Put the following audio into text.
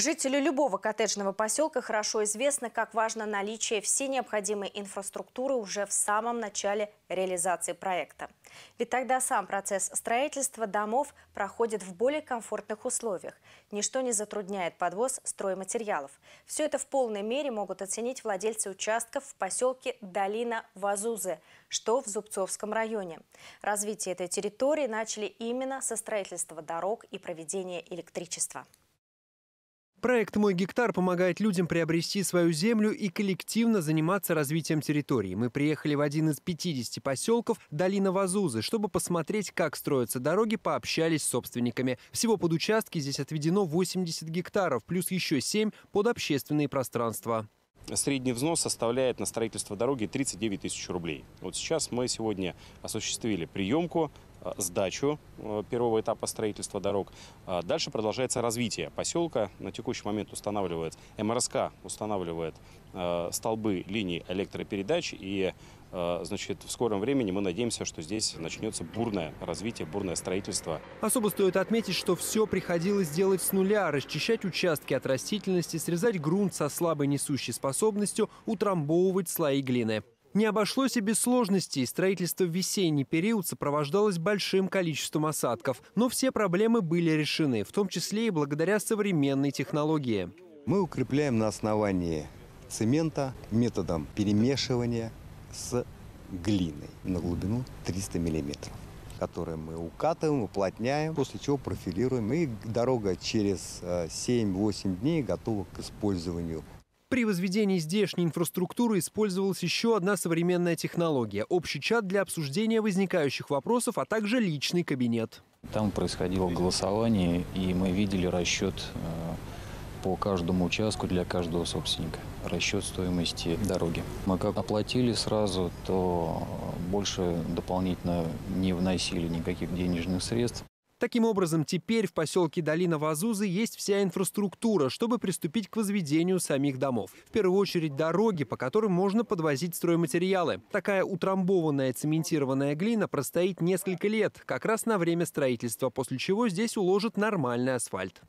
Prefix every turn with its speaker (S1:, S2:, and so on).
S1: Жителю любого коттеджного поселка хорошо известно, как важно наличие всей необходимой инфраструктуры уже в самом начале реализации проекта. Ведь тогда сам процесс строительства домов проходит в более комфортных условиях. Ничто не затрудняет подвоз стройматериалов. Все это в полной мере могут оценить владельцы участков в поселке Долина Вазузы, что в Зубцовском районе. Развитие этой территории начали именно со строительства дорог и проведения электричества.
S2: Проект «Мой гектар» помогает людям приобрести свою землю и коллективно заниматься развитием территории. Мы приехали в один из 50 поселков Долина Вазузы, чтобы посмотреть, как строятся дороги, пообщались с собственниками. Всего под участки здесь отведено 80 гектаров, плюс еще 7 под общественные пространства.
S3: Средний взнос составляет на строительство дороги 39 тысяч рублей. Вот сейчас мы сегодня осуществили приемку сдачу э, первого этапа строительства дорог. А дальше продолжается развитие поселка. На текущий момент устанавливает МРСК, устанавливает э, столбы линий электропередач. И значит, в скором времени мы надеемся, что здесь начнется бурное развитие, бурное строительство.
S2: Особо стоит отметить, что все приходилось делать с нуля, расчищать участки от растительности, срезать грунт со слабой несущей способностью, утрамбовывать слои глины. Не обошлось и без сложностей. Строительство в весенний период сопровождалось большим количеством осадков. Но все проблемы были решены, в том числе и благодаря современной технологии.
S4: Мы укрепляем на основании цемента методом перемешивания с глиной на глубину 300 миллиметров которые мы укатываем, уплотняем, после чего профилируем. И дорога через 7-8 э, дней готова к использованию
S2: при возведении здешней инфраструктуры использовалась еще одна современная технология – общий чат для обсуждения возникающих вопросов, а также личный кабинет.
S5: Там происходило голосование, и мы видели расчет э, по каждому участку для каждого собственника. Расчет стоимости дороги. Мы как оплатили сразу, то больше дополнительно не вносили никаких денежных средств.
S2: Таким образом, теперь в поселке Долина Вазузы есть вся инфраструктура, чтобы приступить к возведению самих домов. В первую очередь дороги, по которым можно подвозить стройматериалы. Такая утрамбованная цементированная глина простоит несколько лет, как раз на время строительства, после чего здесь уложат нормальный асфальт.